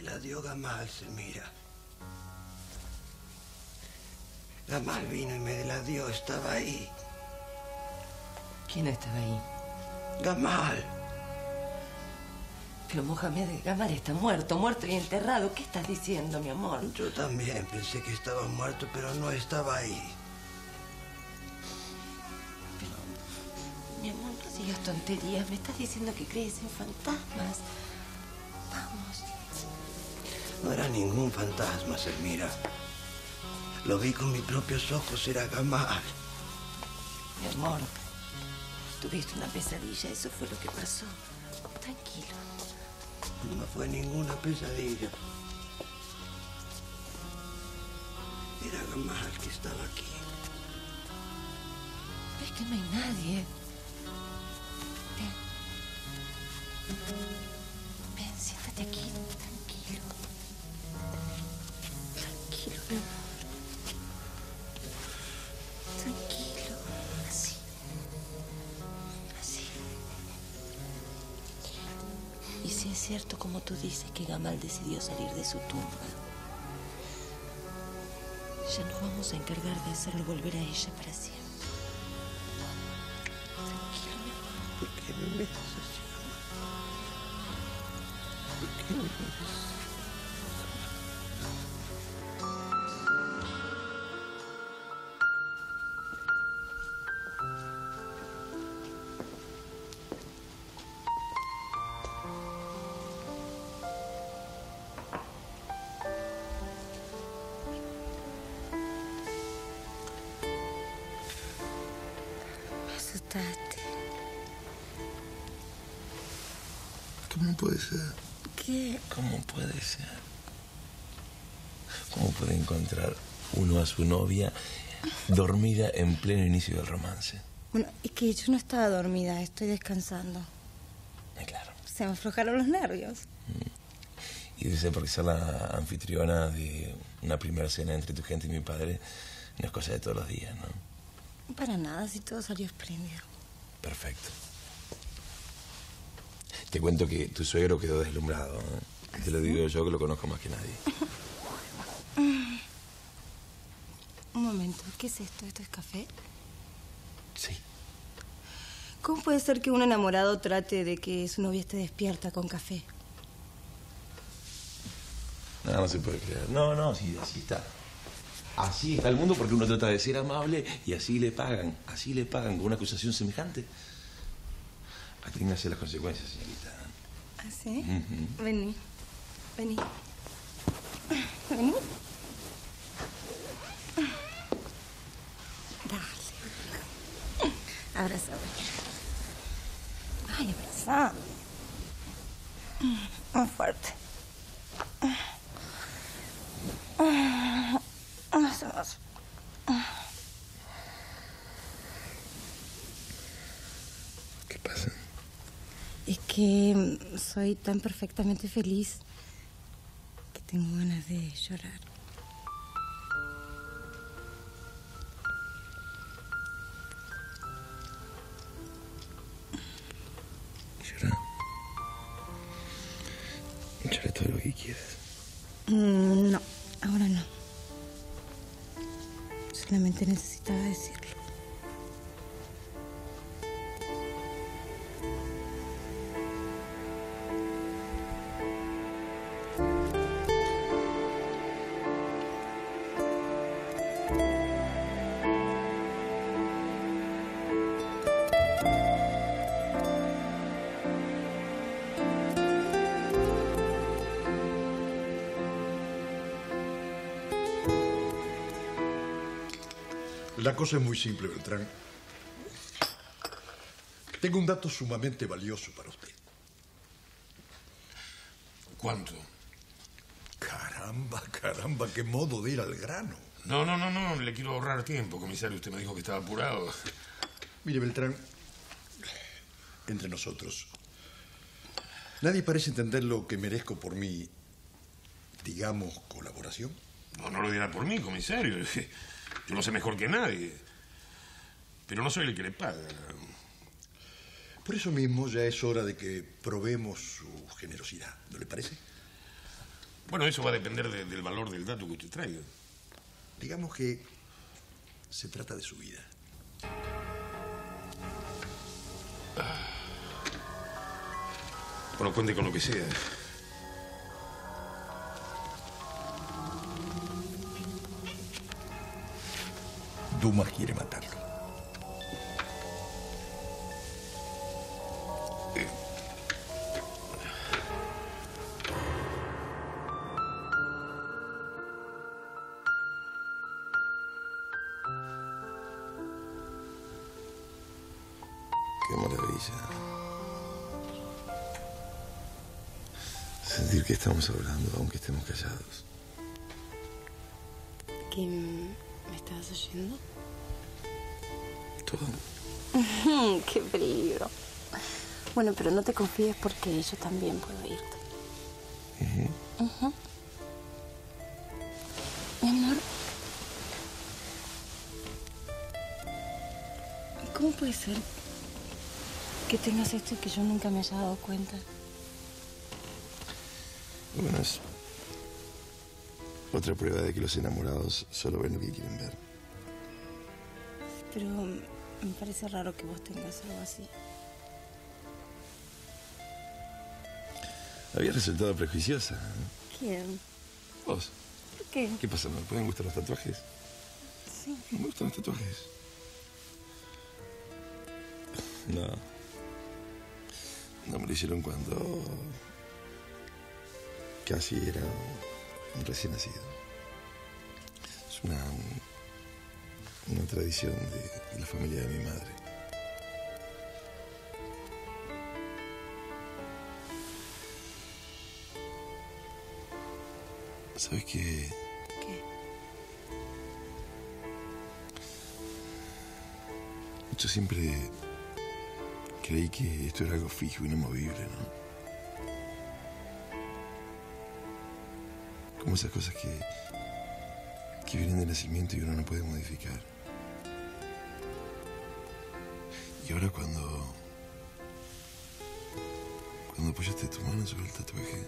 Me la dio Gamal, mira. Gamal vino y me la dio, estaba ahí. ¿Quién estaba ahí? Gamal. Pero Mohamed Gamal está muerto, muerto y enterrado. ¿Qué estás diciendo, mi amor? Yo también pensé que estaba muerto, pero no estaba ahí. Pero, mi amor, no digas tonterías. Me estás diciendo que crees en fantasmas. No era ningún fantasma, Selmira. Lo vi con mis propios ojos, era Gamal. Mi amor, tuviste una pesadilla, eso fue lo que pasó. Tranquilo. No fue ninguna pesadilla. Era Gamal que estaba aquí. Es que no hay nadie. Cierto, como tú dices, que Gamal decidió salir de su tumba, ya nos vamos a encargar de hacerlo volver a ella para siempre. ¿Por qué me miras así? ¿Por qué me miras? Encontrar uno a su novia dormida en pleno inicio del romance? Bueno, es que yo no estaba dormida, estoy descansando. Eh, claro. Se me aflojaron los nervios. Y dice porque ser la anfitriona de una primera cena entre tu gente y mi padre no es cosa de todos los días, ¿no? Para nada, si todo salió espléndido. Perfecto. Te cuento que tu suegro quedó deslumbrado. ¿eh? Te lo digo yo que lo conozco más que nadie. Un momento, ¿qué es esto? ¿Esto es café? Sí. ¿Cómo puede ser que un enamorado trate de que su novia esté despierta con café? No, no se puede creer. No, no, sí, así está. Así está el mundo porque uno trata de ser amable y así le pagan. Así le pagan con una acusación semejante. Aténgase las consecuencias, señorita. ¿Ah, sí? Ujú. Vení. Vení. Vení. Dale. Abrázame. Ay, abrazame. Más fuerte. Más, más. ¿Qué pasa? Es que mm, soy tan perfectamente feliz que tengo ganas de llorar. Todo lo. Mm, No, ahora no. Solamente necesitaba decirlo. Cosa es muy simple, Beltrán. Tengo un dato sumamente valioso para usted. ¿Cuánto? Caramba, caramba, qué modo de ir al grano. No, no, no, no, le quiero ahorrar tiempo, comisario. Usted me dijo que estaba apurado. Mire, Beltrán, entre nosotros, nadie parece entender lo que merezco por mi, digamos, colaboración. No, no lo dirá por mí, comisario. Yo lo sé mejor que nadie. Pero no soy el que le paga. Por eso mismo ya es hora de que probemos su generosidad, ¿no le parece? Bueno, eso va a depender de- del valor del dato que usted traiga. Digamos que se trata de su vida. Bueno, cuente con lo que sea. Dumas quiere matarlo. Qué maravilla. Sentir que estamos hablando, aunque estemos callados. ¿Que mm, me estabas oyendo? Todo. ¡Qué peligro! Bueno, pero no te confíes porque yo también puedo irte. Ujú. Mi amor. ¿Cómo puede ser que tengas esto y que yo nunca me haya dado cuenta? Bueno, es otra prueba de que los enamorados solo ven lo que quieren ver. Pero me parece raro que vos tengas algo así. Había resultado prejuiciosa. ¿eh? ¿Quién? ¿Vos? ¿Por qué? ¿Qué pasa? ¿Me pueden gustar los tatuajes? Sí. Me gustan los tatuajes. No. No me lo hicieron cuando casi era un recién nacido. Es una, una tradición de, de la familia de mi madre. ¿Sabes qué? ¿Qué? Yo siempre creí que esto era algo fijo, inamovible, ¿no? Como esas cosas que, que vienen de nacimiento y uno no puede modificar. Y ahora cuando... Cuando apoyaste tu mano sobre el tatuaje...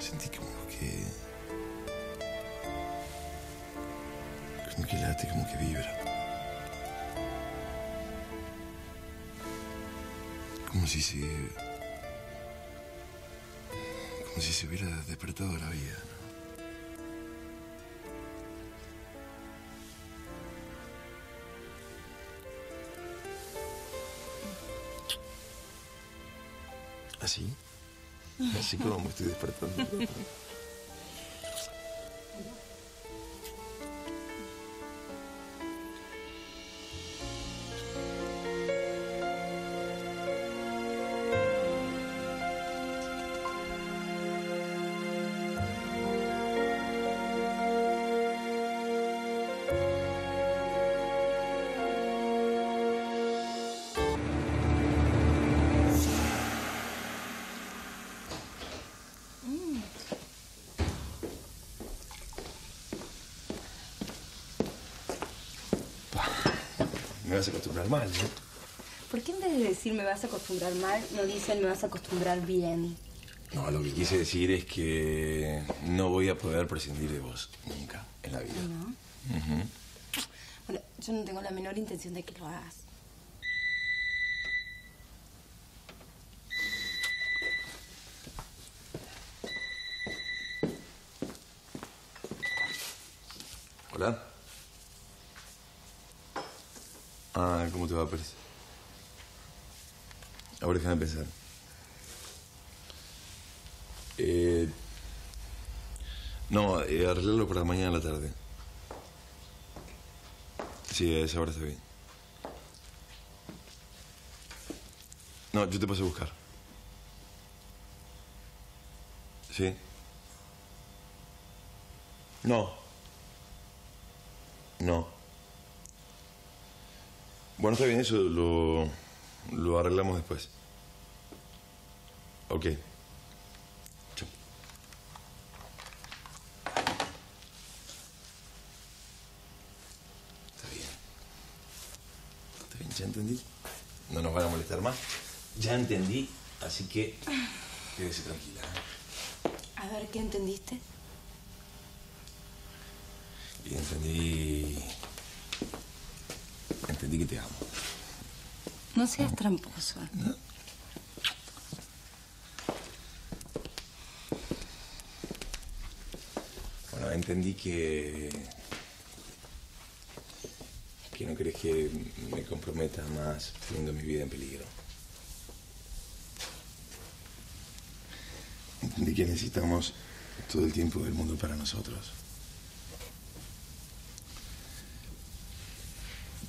Sentí como que... Como que late, como que vibra. Como si se. Como si se hubiera despertado la vida, ¿Así? Así como estoy despertando. vas a acostumbrar mal, ¿no? ¿Por qué en vez de decir me vas a acostumbrar mal, no dicen me vas a acostumbrar bien? No, lo que quise decir es que no voy a poder prescindir de vos nunca en la vida. ¿No? Ujú. Bueno, yo no tengo la menor intención de que lo hagas. Hola. Ah, ¿cómo te va, Pérez? Ahora déjame pensar. Eh, no, eh, arreglarlo para mañana a la tarde. Sí, a esa hora está bien. No, yo te paso a buscar. ¿Sí? No. No. Bueno, está bien, eso lo, lo arreglamos después. Ok. Chao. Está bien. Está bien, ya entendí. No nos van a molestar más. Ya entendí, así que Quédese tranquila. A ver, ¿qué entendiste? Y entendí... Entendí que te amo. No seas tramposo. Bueno, entendí que... que no querés que me comprometa más poniendo mi vida en peligro. Entendí que necesitamos todo el tiempo del mundo para nosotros.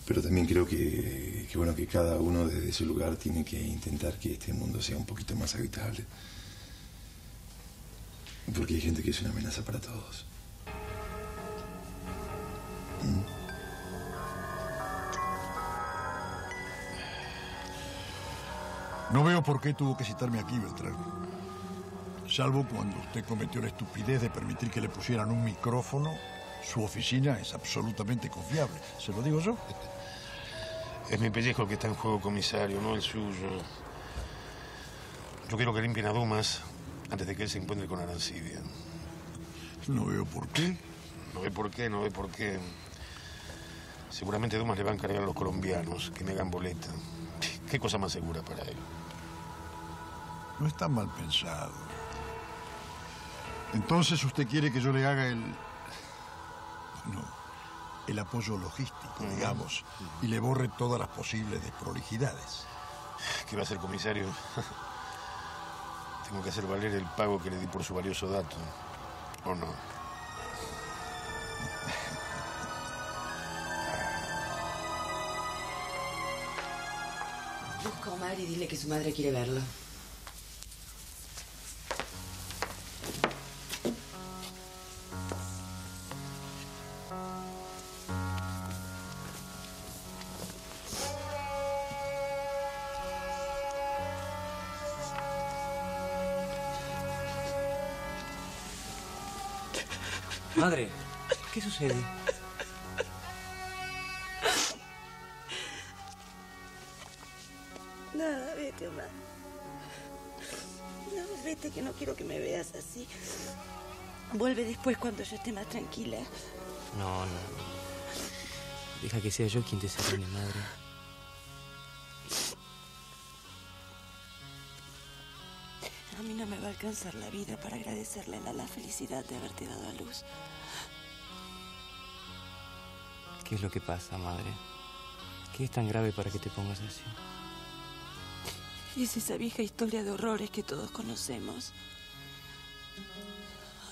Pero también creo que, que, bueno, que cada uno desde su lugar tiene que intentar que este mundo sea un poquito más habitable. Porque hay gente que es una amenaza para todos. No veo por qué tuvo que citarme aquí, Beltrán. Salvo cuando usted cometió la estupidez de permitir que le pusieran un micrófono, su oficina es absolutamente confiable. ¿Se lo digo yo? Es mi pellejo el que está en juego, comisario, no el suyo. Yo quiero que limpien a Dumas antes de que él se encuentre con Arancibia. No veo por qué. No ve por qué, no ve por qué. Seguramente Dumas le va a encargar a los colombianos que me hagan boleta. ¿Qué cosa más segura para él? No está mal pensado. Entonces usted quiere que yo le haga el... No, el apoyo logístico, digamos, y le borre todas las posibles desprolijidades. ¿Qué va a hacer, comisario? Tengo que hacer valer el pago que le di por su valioso dato. ¿O no? Busca a Omar y dile que su madre quiere verlo. Madre, ¿qué sucede? Nada, vete, Omar. No, vete, que no quiero que me veas así. Vuelve después cuando yo esté más tranquila. No, no. Deja que sea yo quien te serene, madre. Alcanzar la vida para agradecerle a la felicidad de haberte dado a luz. ¿Qué es lo que pasa, madre? ¿Qué es tan grave para que te pongas así? Es esa vieja historia de horrores que todos conocemos.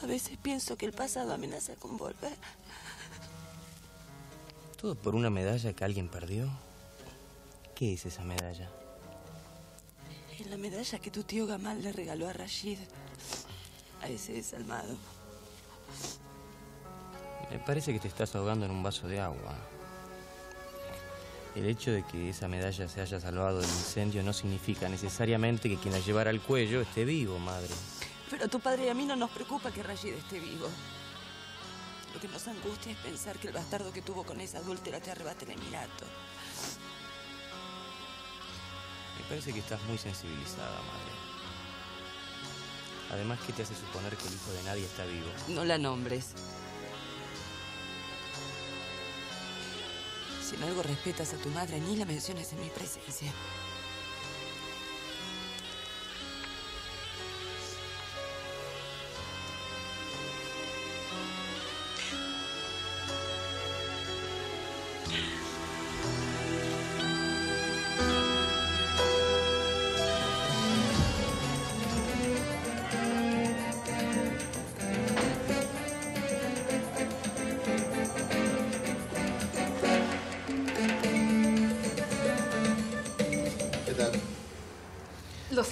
A veces pienso que el pasado amenaza con volver. ¿Todo por una medalla que alguien perdió? ¿Qué es esa medalla? La medalla que tu tío Gamal le regaló a Rashid, a ese desalmado. Me parece que te estás ahogando en un vaso de agua. El hecho de que esa medalla se haya salvado del incendio no significa necesariamente que quien la llevara al cuello esté vivo, madre. Pero a tu padre y a mí no nos preocupa que Rashid esté vivo. Lo que nos angustia es pensar que el bastardo que tuvo con esa adúltera te arrebate el emirato. Parece que estás muy sensibilizada, madre. Además, ¿qué te hace suponer que el hijo de nadie está vivo? No la nombres. Si en algo respetas a tu madre, ni la menciones en mi presencia.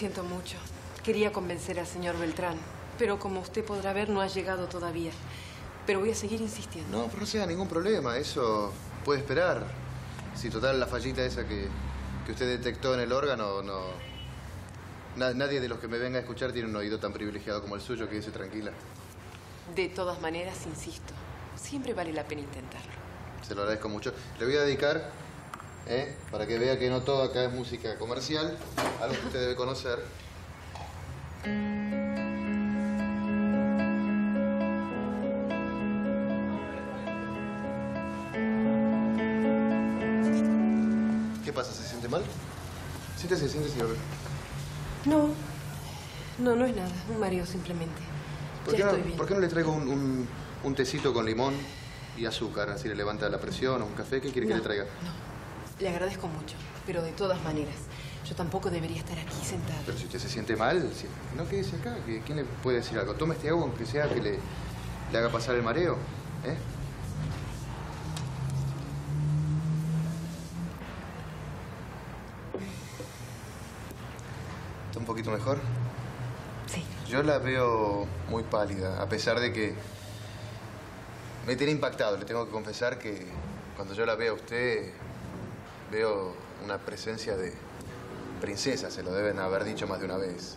Siento mucho. Quería convencer al señor Beltrán, pero como usted podrá ver, no ha llegado todavía. Pero voy a seguir insistiendo. No, pero no sea ningún problema, eso puede esperar. Si total la fallita esa que, que usted detectó en el órgano, no... na- nadie de los que me venga a escuchar tiene un oído tan privilegiado como el suyo, quédese tranquila. De todas maneras, insisto, siempre vale la pena intentarlo. Se lo agradezco mucho. Le voy a dedicar, ¿eh? para que vea que no todo acá es música comercial, algo que usted debe conocer. ¿Qué pasa? ¿Se siente mal? Siéntese, siéntese, ver. No, no, no es nada. Un mareo simplemente. ¿Por ya qué, no, bien. por qué no le traigo un, un- un tecito con limón y azúcar? Así le levanta la presión o un café. ¿Qué quiere que No, le traiga? Le agradezco mucho, pero de todas maneras, yo tampoco debería estar aquí sentada. Pero si usted se siente mal, si- no quédese acá. que- ¿Quién le puede decir algo? Tome este agua, aunque sea que le, le haga pasar el mareo. ¿eh? ¿Está un poquito mejor? Sí. Yo la veo muy pálida, a pesar de que me tiene impactado. Le tengo que confesar que cuando yo la veo a usted, veo una presencia de princesa. Se lo deben haber dicho más de una vez.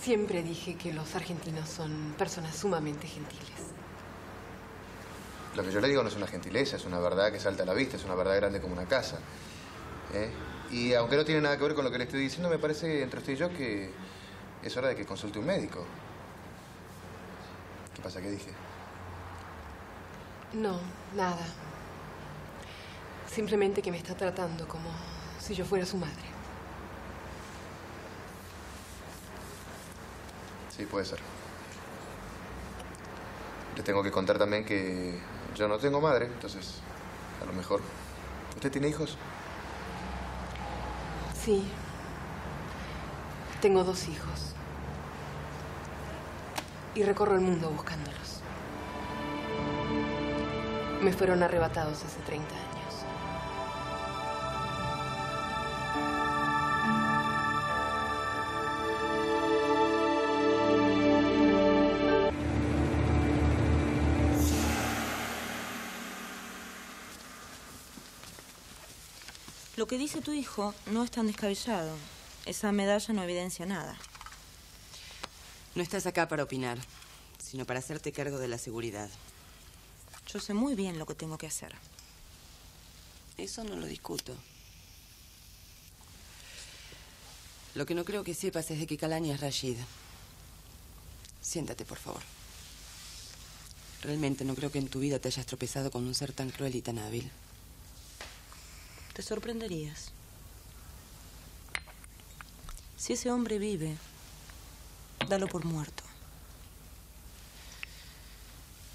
Siempre dije que los argentinos son personas sumamente gentiles. Lo que yo le digo no es una gentileza, es una verdad que salta a la vista, es una verdad grande como una casa. ¿eh? Y aunque no tiene nada que ver con lo que le estoy diciendo, me parece entre usted y yo que es hora de que consulte un médico. ¿Qué pasa? ¿Qué dije? No, nada. Simplemente que me está tratando como si yo fuera su madre. Sí, puede ser. Le tengo que contar también que yo no tengo madre, entonces a lo mejor. ¿Usted tiene hijos? Sí. Tengo dos hijos. Y recorro el mundo buscándolos. Me fueron arrebatados hace 30 años. Lo que dice tu hijo no es tan descabellado. Esa medalla no evidencia nada. No estás acá para opinar, sino para hacerte cargo de la seguridad. Yo sé muy bien lo que tengo que hacer. Eso no lo discuto. Lo que no creo que sepas es de qué calaña es Rashid. Siéntate, por favor. Realmente no creo que en tu vida te hayas tropezado con un ser tan cruel y tan hábil. Te sorprenderías. Si ese hombre vive, dalo por muerto.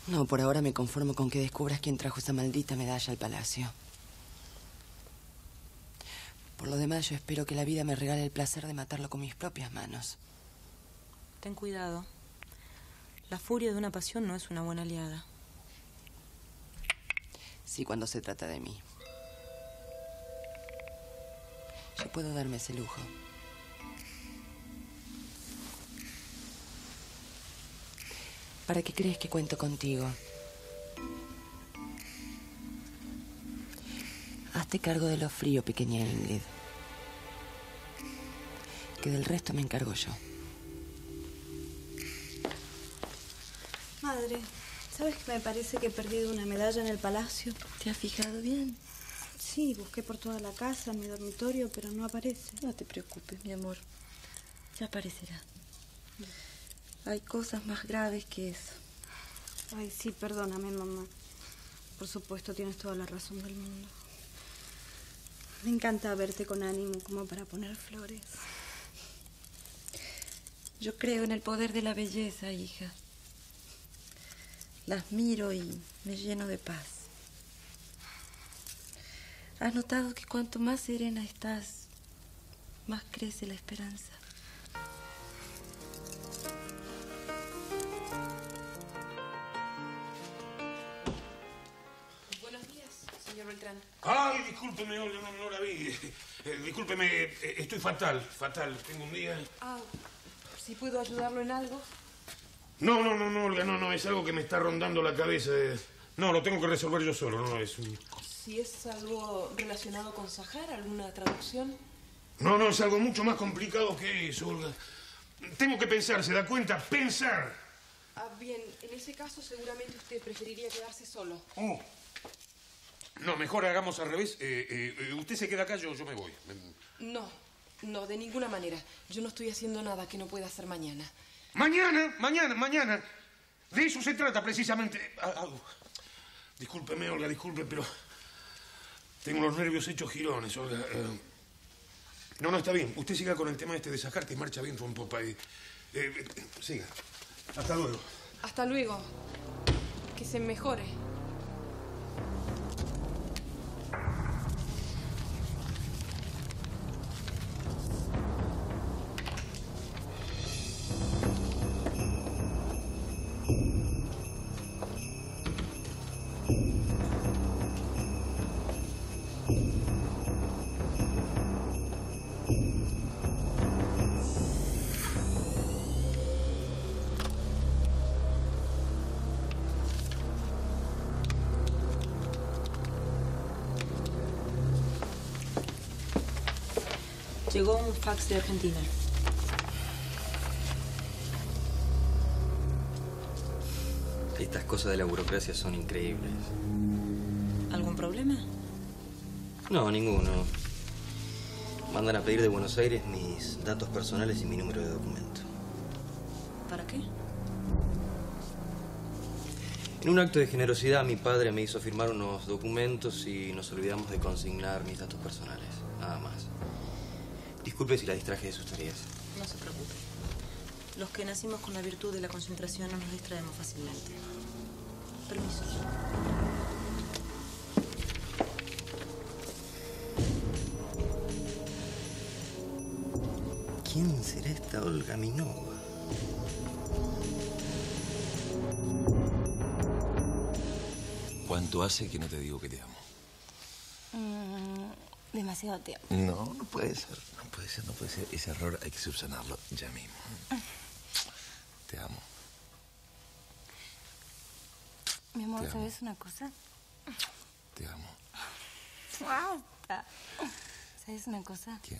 No, por ahora me conformo con que descubras quién trajo esa maldita medalla al palacio. Por lo demás, yo espero que la vida me regale el placer de matarlo con mis propias manos. Ten cuidado. La furia de una pasión no es una buena aliada. Sí, cuando se trata de mí. Yo puedo darme ese lujo. ¿Para qué crees que cuento contigo? Hazte cargo de lo frío, pequeña Ingrid. Que del resto me encargo yo. Madre, ¿sabes que me parece que he perdido una medalla en el palacio? ¿Te has fijado bien? Sí, busqué por toda la casa, en mi dormitorio, pero no aparece. No te preocupes, mi amor. Ya aparecerá. Hay cosas más graves que eso. Ay, sí, perdóname, mamá. Por supuesto, tienes toda la razón del mundo. Me encanta verte con ánimo como para poner flores. Yo creo en el poder de la belleza, hija. Las miro y me lleno de paz. ¿Has notado que cuanto más serena estás, más crece la esperanza? Buenos días, señor Beltrán. Ay, discúlpeme, Olga, no, no la vi. Eh, discúlpeme, eh, estoy fatal, fatal. Tengo un día... Ah, si puedo ayudarlo en algo. No, no, no, no, Olga, no, no, es algo que me está rondando la cabeza. eh. No, lo tengo que resolver yo solo, no, es un... Si es algo relacionado con Sahara, alguna traducción. No, no, es algo mucho más complicado que eso, Olga. Tengo que pensar, ¿se da cuenta? Pensar. Ah, bien, en ese caso seguramente usted preferiría quedarse solo. Oh. No, mejor hagamos al revés. Eh, eh, eh, usted se queda acá, yo, yo me voy. No, No, de ninguna manera. Yo no estoy haciendo nada que no pueda hacer mañana. Mañana, mañana, mañana. De eso se trata precisamente. Ah, ah, discúlpeme, Olga, disculpe, pero tengo los nervios hechos girones, Olga. Eh, no, no, está bien. Usted siga con el tema este de sacar que marcha bien un popa. Y, eh, siga. Hasta luego. Hasta luego. Que se mejore. Llegó un fax de Argentina. Estas cosas de la burocracia son increíbles. ¿Algún problema? No, ninguno. Mandan a pedir de Buenos Aires mis datos personales y mi número de documento. ¿Para qué? En un acto de generosidad, mi padre me hizo firmar unos documentos y nos olvidamos de consignar mis datos personales. Disculpe si la distraje de sus tareas. No se preocupe. Los que nacimos con la virtud de la concentración no nos distraemos fácilmente. Permiso. ¿Quién será esta Olga Minova? ¿Cuánto hace que no te digo que te amo? Mm, demasiado tiempo. No, no puede ser. No puede ser, no puede ser. Ese error hay que subsanarlo ya mismo. Te amo. Mi amor, Te amo. ¿sabes una cosa? Te amo. Basta. ¿Sabes una cosa? ¿Qué?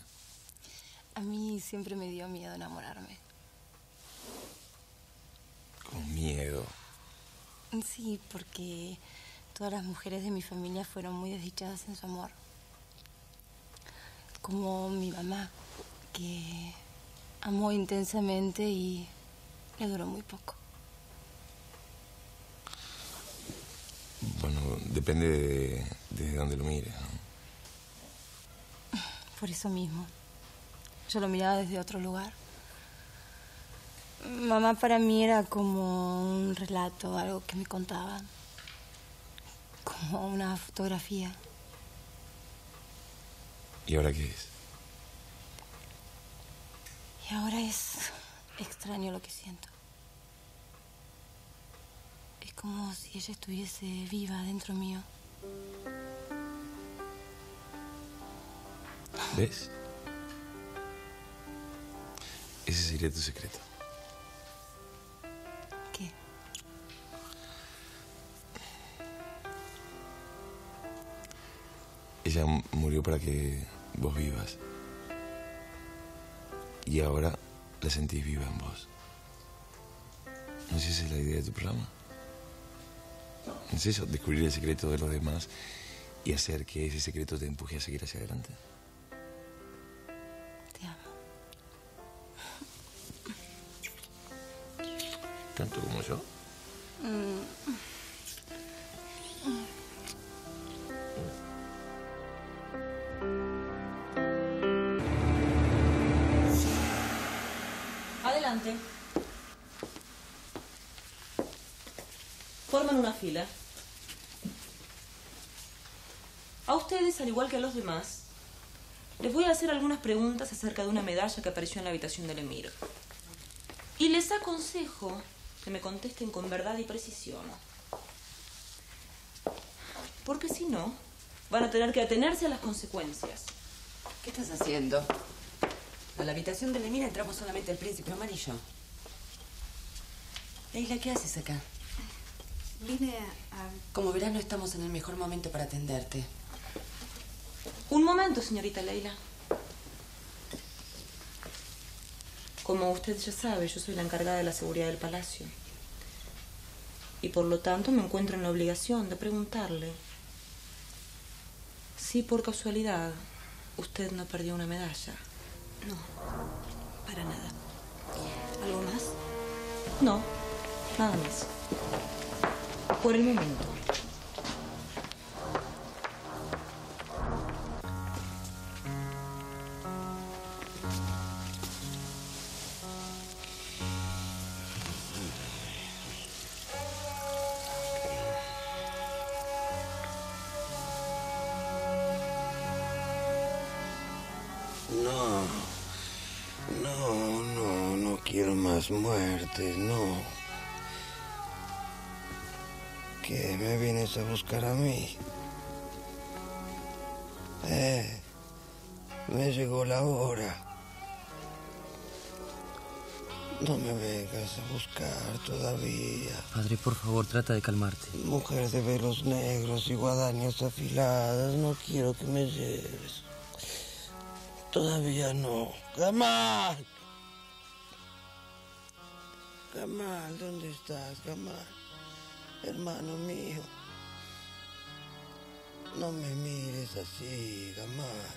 A mí siempre me dio miedo enamorarme. Con miedo. Sí, porque todas las mujeres de mi familia fueron muy desdichadas en su amor. Como mi mamá, que amó intensamente y le duró muy poco. Bueno, depende de desde dónde lo mires. ¿no? Por eso mismo. Yo lo miraba desde otro lugar. Mamá para mí era como un relato, algo que me contaba. Como una fotografía. ¿Y ahora qué es? Y ahora es extraño lo que siento. Es como si ella estuviese viva dentro mío. ¿Ves? Ese sería tu secreto. ¿Qué? Ella murió para que vos vivas. Y ahora la sentís viva en vos. ¿No es esa la idea de tu programa? ¿No es eso? Descubrir el secreto de los demás y hacer que ese secreto te empuje a seguir hacia adelante. Acerca de una medalla que apareció en la habitación del emir. Y les aconsejo que me contesten con verdad y precisión. Porque si no, van a tener que atenerse a las consecuencias. ¿Qué estás haciendo? A la habitación de Lemina entramos solamente el príncipe yo. Leila, ¿qué haces acá? Vine a... Como verás, no estamos en el mejor momento para atenderte. Un momento, señorita Leila. Como usted ya sabe, yo soy la encargada de la seguridad del palacio. Y por lo tanto me encuentro en la obligación de preguntarle si por casualidad usted no perdió una medalla. No, para nada. ¿Algo más? No, nada más. Por el momento. Más muertes, no. ¿Qué me vienes a buscar a mí? Eh, me llegó la hora. No me vengas a buscar todavía. Padre, por favor, trata de calmarte. Mujer de velos negros y guadañas afiladas, no quiero que me lleves. Todavía no. Gamal. Gamal, ¿dónde estás, Gamal? Hermano mío. No me mires así, Gamal.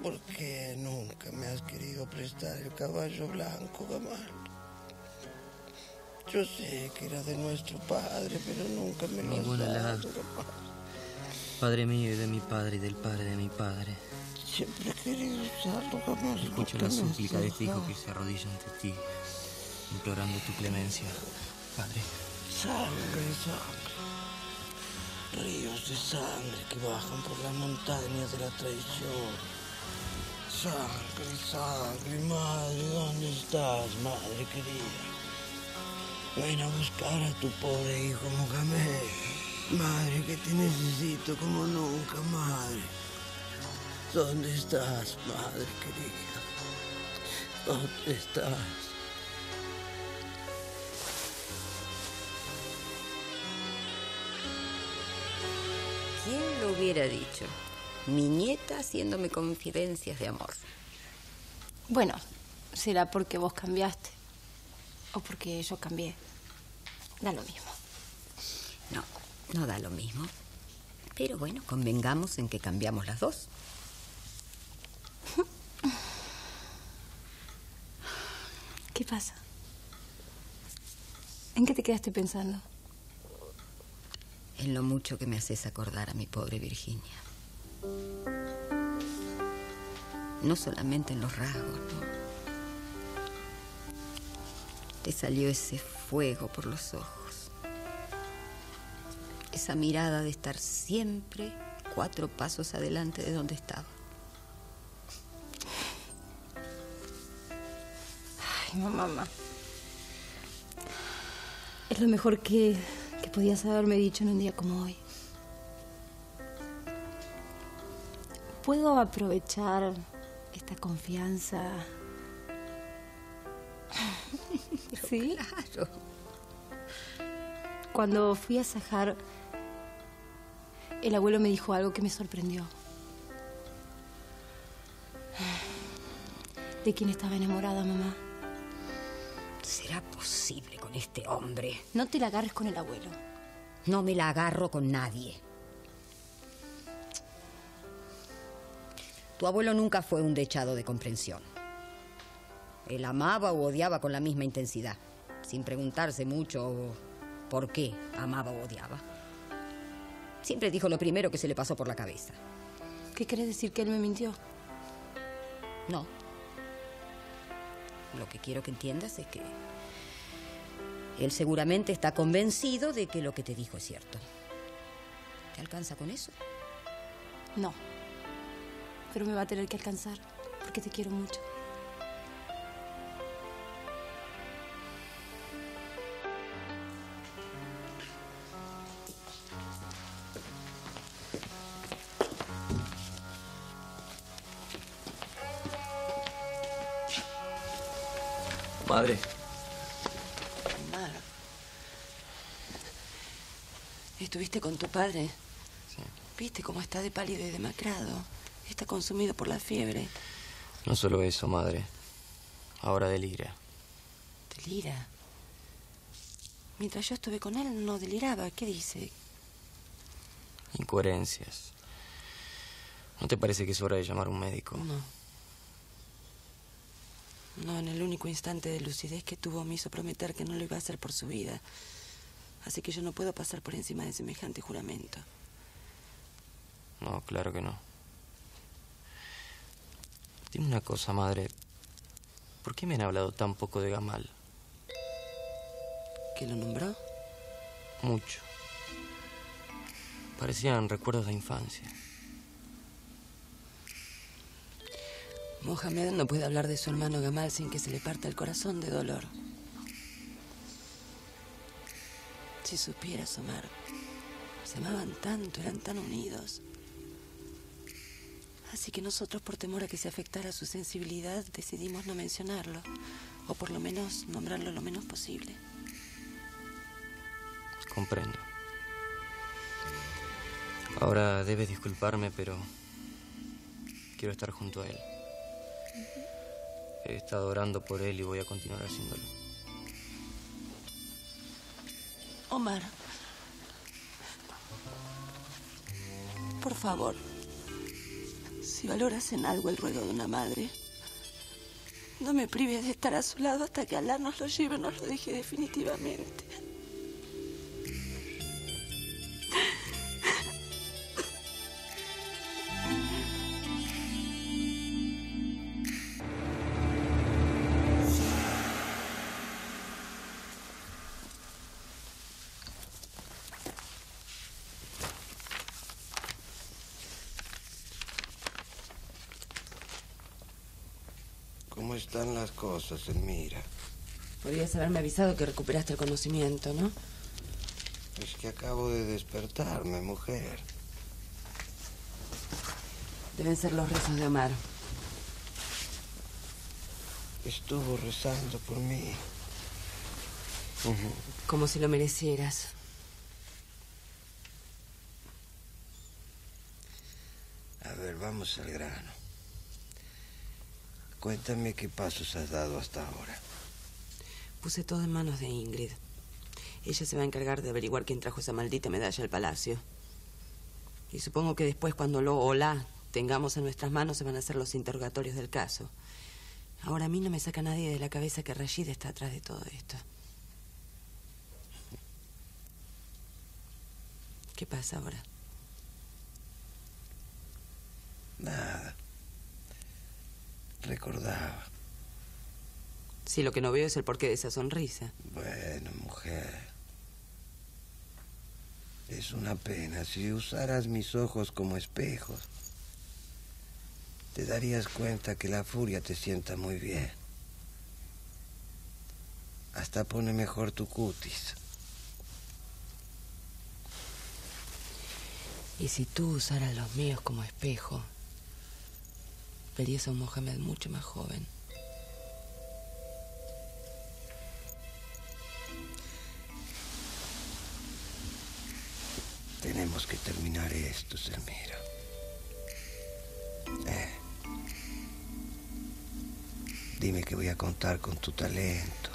¿Por qué nunca me has querido prestar el caballo blanco, Gamal? Yo sé que era de nuestro padre, pero nunca me lo has dado. Gamal. Padre mío y de mi padre y del padre de mi padre. Siempre querido usarlo, Gamal. Escucho la súplica de este hijo que se arrodilla ante ti, implorando tu clemencia. Padre, Sangre, sangre. Ríos de sangre que bajan por las montañas de la traición. Sangre, sangre, madre, ¿dónde estás, madre querida? Ven a buscar a tu pobre hijo Mohamed. Madre, que te necesito como nunca, madre. ¿Dónde estás, madre querida? ¿Dónde estás? ¿Quién lo hubiera dicho? Mi nieta haciéndome confidencias de amor. Bueno, será porque vos cambiaste. O porque yo cambié. Da lo mismo. No, no da lo mismo. Pero bueno, convengamos en que cambiamos las dos. ¿Qué pasa? ¿En qué te quedaste pensando? En lo mucho que me haces acordar a mi pobre Virginia. No solamente en los rasgos, ¿no? Te salió ese fuego por los ojos. Esa mirada de estar siempre cuatro pasos adelante de donde estaba. Ay, mamá, mamá. Es lo mejor que, que podías haberme dicho en un día como hoy. ¿Puedo aprovechar esta confianza? ¿Sí? Claro. Cuando fui a Sajar, el abuelo me dijo algo que me sorprendió. ¿De quién estaba enamorada, mamá? ¿Será posible con este hombre? No te la agarres con el abuelo. No me la agarro con nadie. Tu abuelo nunca fue un dechado de comprensión. Él amaba o odiaba con la misma intensidad, sin preguntarse mucho por qué amaba o odiaba. Siempre dijo lo primero que se le pasó por la cabeza. ¿Qué querés decir que él me mintió? No. Lo que quiero que entiendas es que él seguramente está convencido de que lo que te dijo es cierto. ¿Te alcanza con eso? No. Pero me va a tener que alcanzar, porque te quiero mucho. Tu padre? ¿Viste cómo está de pálido y demacrado? Está consumido por la fiebre. no solo eso, madre. Ahora delira. Delira. Mientras yo estuve con él no deliraba. ¿Qué dice? Incoherencias. ¿No te parece que es hora de llamar a un médico? No. No, en el único instante de lucidez que tuvo me hizo prometer que no lo iba a hacer por su vida. Así que yo no puedo pasar por encima de semejante juramento. No, claro que no. Dime una cosa, madre. ¿Por qué me han hablado tan poco de Gamal? ¿Que lo nombró? Mucho. Parecían recuerdos de infancia. Mohamed no puede hablar de su hermano Gamal sin que se le parta el corazón de dolor. Si supieras, Omar, se amaban tanto, eran tan unidos. Así que nosotros, por temor a que se afectara su sensibilidad, decidimos no mencionarlo, o por lo menos nombrarlo lo menos posible. Comprendo. Ahora debes disculparme, pero quiero estar junto a él. He estado orando por él y voy a continuar haciéndolo. Omar, por favor, si valoras en algo el ruego de una madre, no me prives de estar a su lado hasta que Alá nos lo lleve nos lo deje definitivamente. Cosas, Elmira? Podrías haberme avisado que recuperaste el conocimiento, ¿no? Es que acabo de despertarme, mujer. Deben ser los rezos de Omar. Estuvo rezando por mí. Como si lo merecieras. A ver, vamos al grano. Cuéntame qué pasos has dado hasta ahora. Puse todo en manos de Ingrid. Ella se va a encargar de averiguar quién trajo esa maldita medalla al palacio. Y supongo que después, cuando lo o la tengamos en nuestras manos, se van a hacer los interrogatorios del caso. Ahora a mí no me saca nadie de la cabeza que Rashid está atrás de todo esto. ¿Qué pasa ahora? Nada. Recordaba. Si lo que no veo es el porqué de esa sonrisa. Bueno, mujer. Es una pena. Si usaras mis ojos como espejos, te darías cuenta que la furia te sienta muy bien. Hasta pone mejor tu cutis. Y si tú usaras los míos como espejo, verías a un Mohamed mucho más joven. Tenemos que terminar esto, Selmira. Eh. Dime que voy a contar con tu talento,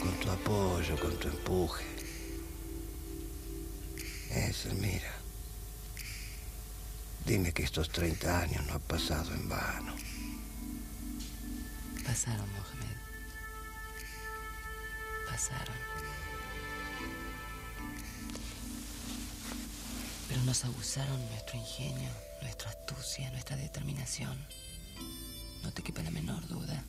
con tu apoyo, con tu empuje. Eh, Selmira. Dime que estos 30 años no han pasado en vano. Pasaron, Mohamed. Pasaron. Pero nos abusaron nuestro ingenio, nuestra astucia, nuestra determinación. No te quepa la menor duda.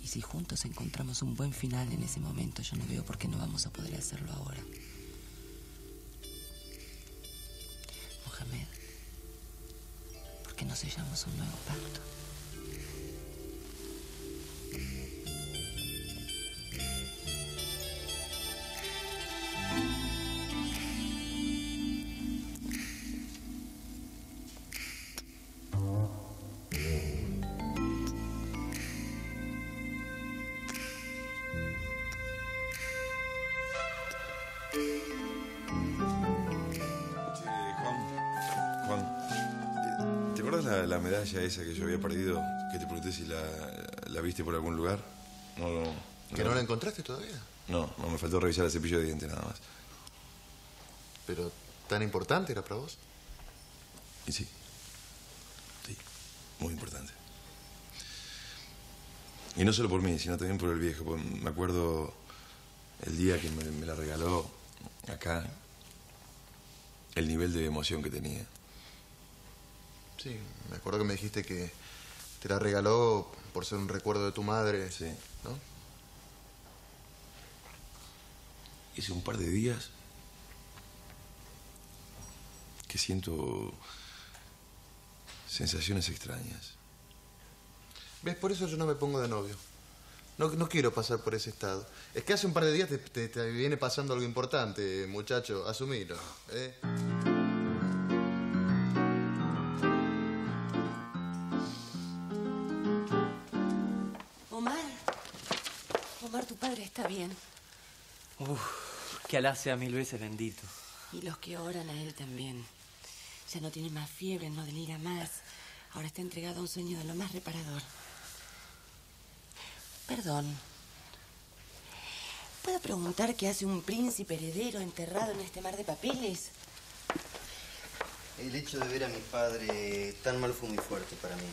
Y si juntos encontramos un buen final en ese momento, yo no veo por qué no vamos a poder hacerlo ahora. Mohamed, ¿por qué no sellamos un nuevo pacto? Esa que yo había perdido? Que te pregunté si la, la viste por algún lugar. No, no. ¿Que no la encontraste todavía? No, no, me faltó revisar el cepillo de dientes nada más. Pero, ¿tan importante era para vos? Y sí. Sí, muy importante. Y no solo por mí, sino también por el viejo. porque me acuerdo el día que me, me la regaló acá, el nivel de emoción que tenía. Sí, me acuerdo que me dijiste que te la regaló por ser un recuerdo de tu madre. Sí. ¿No? Hace un par de días que siento sensaciones extrañas. ¿Ves? Por eso yo no me pongo de novio. No, no quiero pasar por ese estado. Es que hace un par de días te, te- te viene pasando algo importante, muchacho. Asumilo. ¿eh? Está bien. Uf, que Alá sea mil veces bendito. Y los que oran a él también. Ya no tiene más fiebre, no delira más. Ahora está entregado a un sueño de lo más reparador. Perdón. ¿Puedo preguntar qué hace un príncipe heredero enterrado en este mar de papeles? El hecho de ver a mi padre tan mal fue muy fuerte para mí.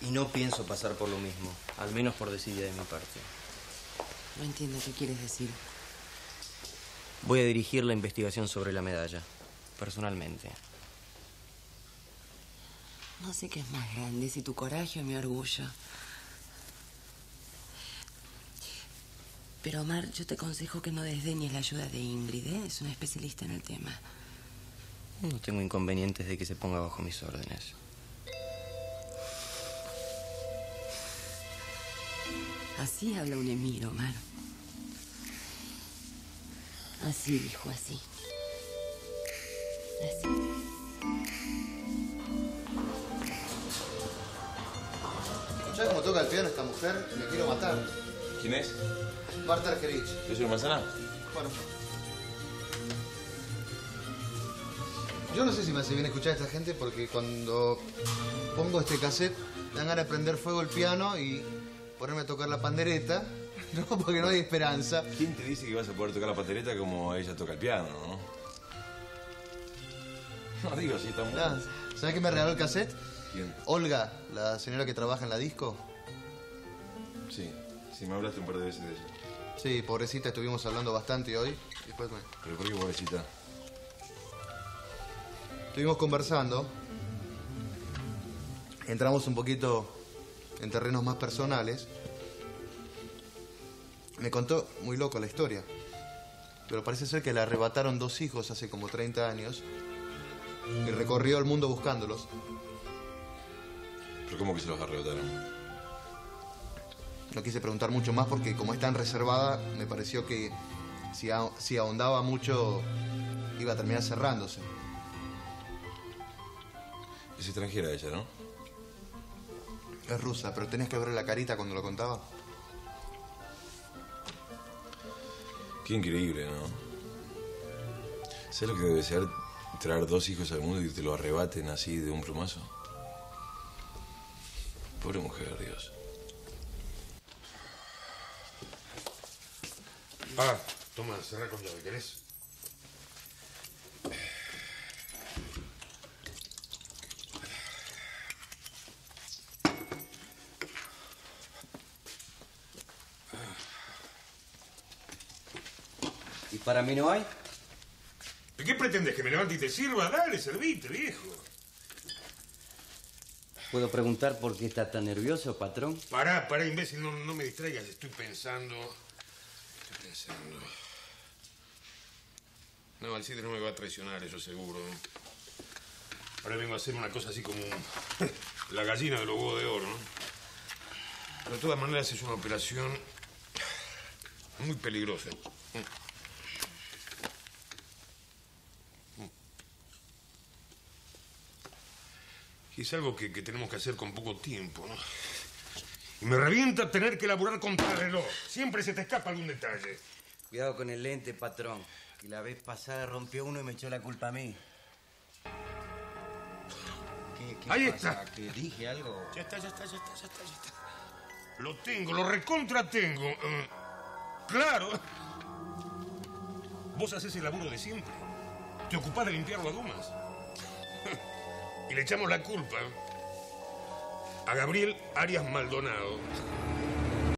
Y no pienso pasar por lo mismo, al menos por desidia de mi parte. No entiendo qué quieres decir. Voy a dirigir la investigación sobre la medalla, personalmente. No sé qué es más grande, si tu coraje o mi orgullo. Pero Omar, yo te aconsejo que no desdeñes la ayuda de Ingrid, ¿eh? es una especialista en el tema. No tengo inconvenientes de que se ponga bajo mis órdenes. Así habla un emir, Omar. Así dijo, así. Así. ¿Escuchás cómo toca el piano esta mujer? Me quiero matar. ¿Quién es? Marta Argerich. ¿Yo soy manzana? Bueno. Yo no sé si me hace bien escuchar a esta gente porque cuando pongo este cassette me dan ganas de prender fuego el piano y ponerme a tocar la pandereta, ¿no? Porque no hay esperanza. ¿Quién te dice que vas a poder tocar la pandereta como ella toca el piano, no? No digo, sí, está muy Ah, ¿Sabes qué me regaló el cassette? ¿Quién? Olga, la señora que trabaja en la disco. Sí, sí, me hablaste un par de veces de ella. Sí, pobrecita, estuvimos hablando bastante hoy. Después me... ¿Pero por qué pobrecita? Estuvimos conversando. Entramos un poquito en terrenos más personales. Me contó muy loco la historia. Pero parece ser que le arrebataron dos hijos hace como 30 años. Y recorrió el mundo buscándolos. ¿Pero cómo que se los arrebataron? No quise preguntar mucho más porque como es tan reservada, me pareció que si, si ahondaba mucho iba a terminar cerrándose. Es extranjera ella, ¿no? Es rusa, pero tenías que ver la carita cuando lo contaba. Qué increíble, ¿no? ¿Sabes lo que debe ser traer dos hijos al mundo y te lo arrebaten así de un plumazo? Pobre mujer, Dios. Ah, toma, cerrá con llave, ¿querés? ¿Y para mí no hay? ¿De qué pretendes? ¿Que me levante y te sirva? Dale, servite, viejo. ¿Puedo preguntar por qué está tan nervioso, patrón? Pará, pará, imbécil, no, no me distraigas. Estoy pensando... Estoy pensando... No, Alcide no me va a traicionar, eso seguro. Ahora vengo a hacer una cosa así como la gallina de los huevos de oro, ¿no? Pero de todas maneras es una operación muy peligrosa. Y es algo que, que tenemos que hacer con poco tiempo, ¿no? Y me revienta tener que elaborar contra reloj. Siempre se te escapa algún detalle. Cuidado con el lente, patrón. Que la vez pasada rompió uno y me echó la culpa a mí. ¿Qué, qué Ahí pasa? está. ¿Que dije algo? Ya está, ya está, ya está, ya está, ya está. Lo tengo, lo recontra tengo. Eh, claro. Vos haces el laburo de siempre. Te ocupás de limpiar las dumas. Y le echamos la culpa a Gabriel Arias Maldonado